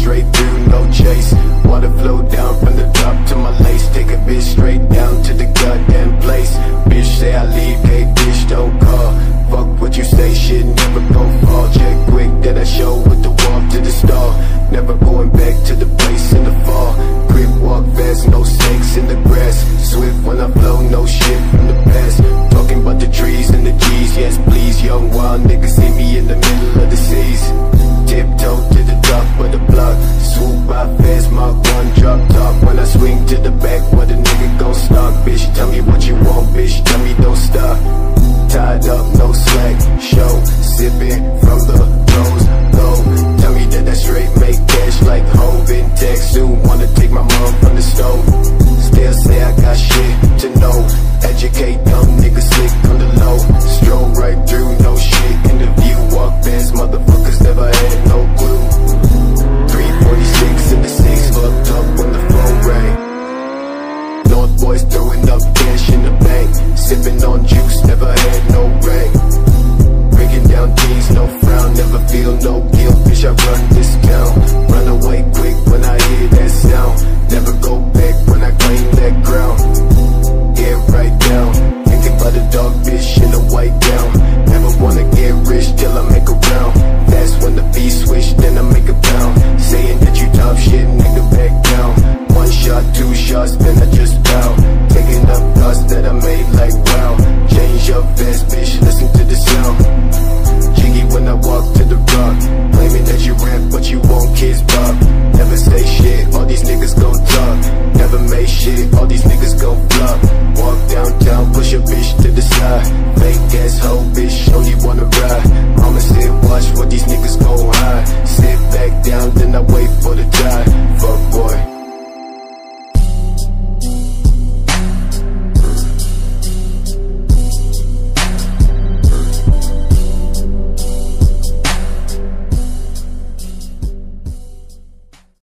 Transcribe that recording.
straight through, no chase. Water flow down from the top to my lace, take it Wanna take my mom from the stove. Still say I got shit to know. Educate dumb niggas sick on the low. Stroll right through, no shit. In the view Walk past motherfuckers never had no clue. 346 in the six Fucked up when the phone rang North boys throwing up cash in the bank. Sipping on juice, never had no rank Breaking down keys, no frown Never feel no guilt, bitch I run down. Never wanna get rich till I make a round. That's when the beat switch, then I make a pound. Saying that you top shit, nigga back down. One shot, two shots, then I just bow Taking up dust that I made like wow Change your vest, bitch, listen to the sound. Jiggy when I walk to the rock. Claiming that you rap, but you won't kiss pop Never say shit.